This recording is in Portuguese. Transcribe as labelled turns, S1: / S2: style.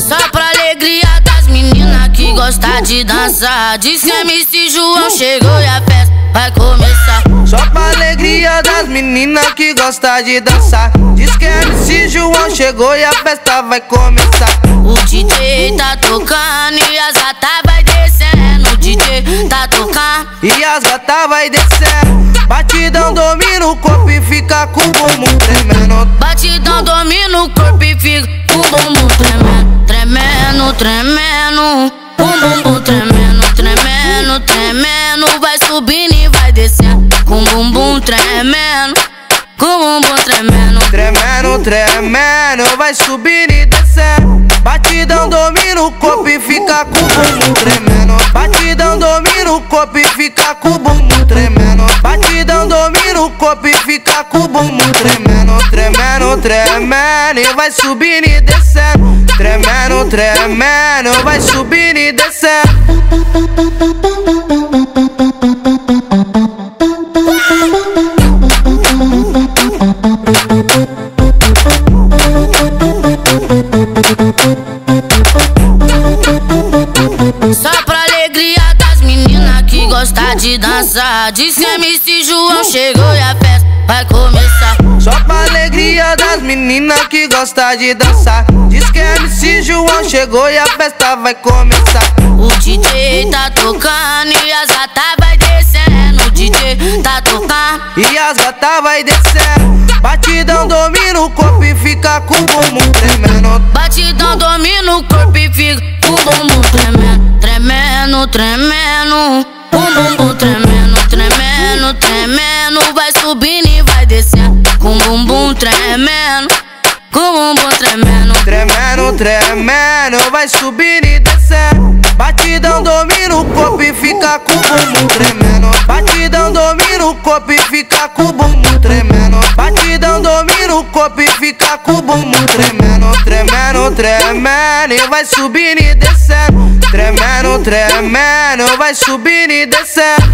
S1: Só pra alegria das meninas que gostam de dançar. Diz que MC João chegou e a festa vai começar.
S2: Só pra alegria das meninas que gostam de dançar. Diz que MC João chegou e a festa vai começar.
S1: O DJ tá tocando e as gatas vai descendo. O DJ tá tocando
S2: e as gatas vai descendo. Batidão domina o corpo e fica com o bumbum tremendo.
S1: Batidão domina o corpo e fica com o bumbum tremendo. Tremendo, tremendo. Tremendo, tremendo. Vai subindo e vai descendo. Com bumbum tremendo. Com bumbum tremendo.
S2: Tremendo, tremendo. Vai subindo e descendo. Batidão domina o corpo e fica com bumbum tremendo. Batidão domina o corpo e fica com bumbum tremendo. Batidão domina o corpo e fica com bumbum tremendo. Tremendo, tremendo. E vai subindo e descendo. Tremendo, tremendo. Vai subindo e descendo.
S1: De dançar. Diz que MC João chegou e a festa vai começar.
S2: Só pra alegria das meninas que gostam de dançar. Diz que MC João chegou e a festa vai começar.
S1: O DJ tá tocando e as gatas vai descendo. O DJ tá tocando
S2: e as gatas vai descendo. Batidão domina o corpo e fica com o bumbum tremendo.
S1: Batidão domina o corpo e fica com o bumbum tremendo. Tremendo, tremendo. O bumbum tremendo, tremendo, tremendo. Vai subindo e vai descendo. Com o bumbum tremendo. Com o bumbum tremendo.
S2: Tremendo, tremendo. Vai subindo e descendo. Batidão domina o corpo e fica com o bumbum tremendo. Batidão domina o corpo e fica com o bumbum tremendo. Batidão domina o corpo e fica com o bumbum tremendo. Tremendo, tremendo. E vai subindo e descendo. Tremendo. Vai subindo e descendo.